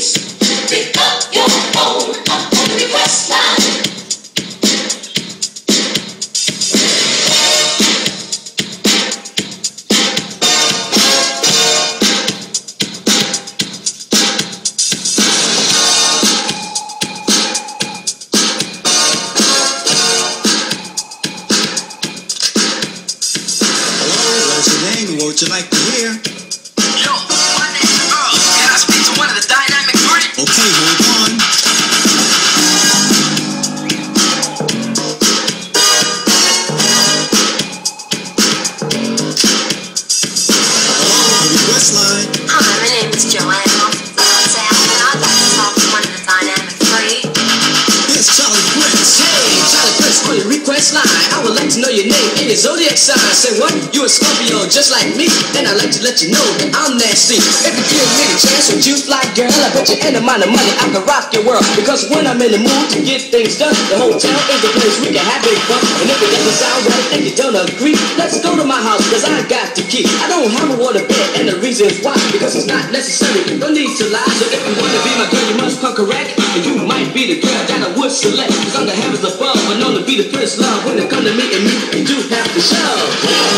Pick up your phone up on the request line. Hello, what is your name? What would you like to hear? Hello. Hi, my name is Joanne. I'm from South, and I'd like to talk to one of the dynamic three. Here's Charlie Prince. Hey, Charlie Prince on your request line. I would like to know your name and your zodiac sign. Say what? You a Scorpio just like me. Then I'd like to let you know that I'm nasty. If you give me a chance with you fly girl, I bet you any amount of money I can rock your world. Because when I'm in the mood to get things done, the hotel is the place we can have big fun. And if it doesn't sound right and you don't agree, let's go to my house because I got the key. I don't have a water bed and the reason is why. Because it's not necessary. No need to lie. So if you want to be my girl, you must come correct. And you might be the girl that I would select. Cause I'm the heavens above, but known to be the first love. When it come to me and me, you do have to show.